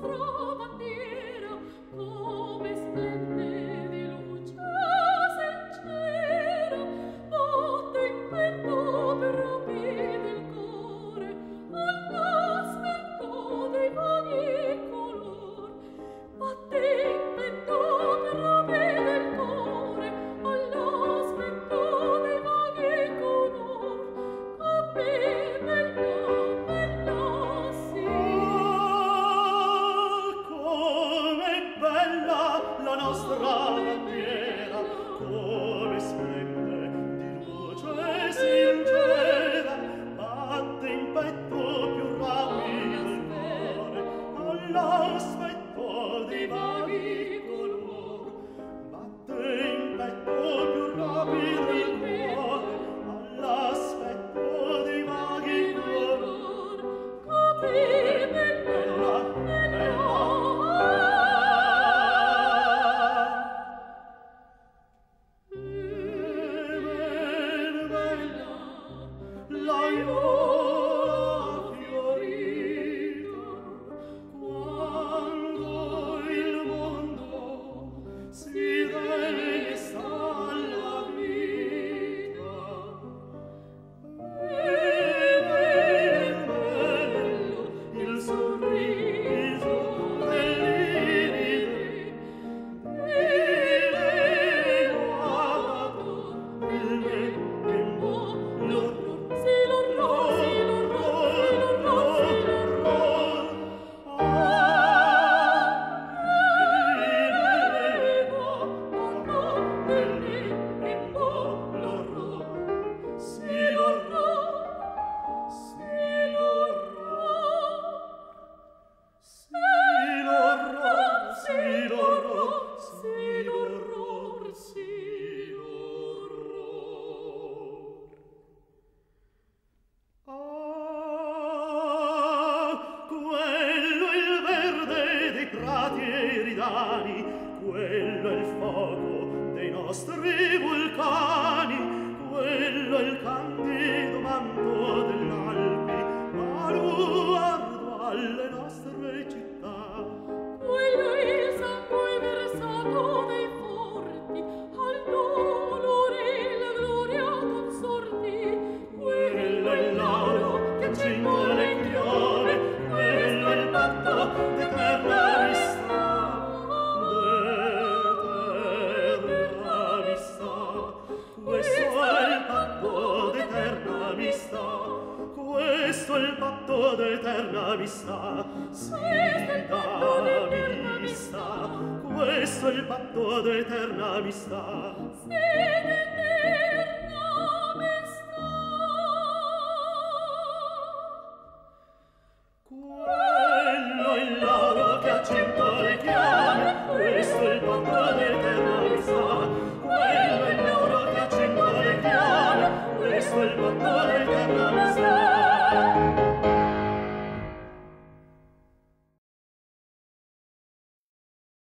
nostro la nostra bandiera come splende Lord. lontani quello è il fuoco dei nostri canto d'eterna amistà. Questo del il patto d'eterna amistà. questo è il patto d'eterna amistà. Siete eterna amistà